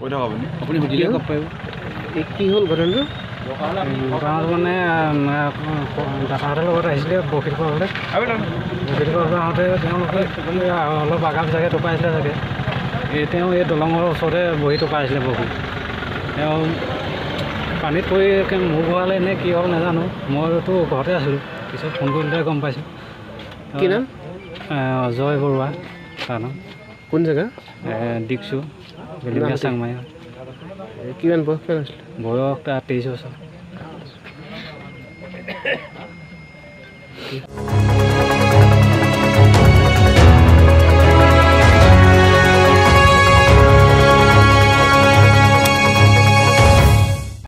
কৈ থাকক আপুনি আপুনি সুধিলে গম পাৰিব এই কি হ'ল ঘটনাটো? গাঁৱত মানে দাদাহঁতৰ লগত আহিছিলে বশীত কৰাবলৈ বশীত কৰাবলৈ আহোঁতে তেওঁলোকে অলপ আগাম চাগে টোপাইছিলে চাগে। এই তেওঁ এই দলঙৰ ওচৰতে বহি টোপাইছিলে বশী তেওঁ পানীত পৰি মূৰ ঘূৰালে নে কি হ'ল নাজানো মইতো ঘৰতে আছিলোঁ। পিছত ফোন কৰোঁতে গম পাইছোঁ। কি নাম? এ, অজয় বৰুৱা তাৰ নাম। কোন জেগা? এ, এই কিমান বয়স কিমান আছিলে বয়স তাৰ তেইছ বছৰ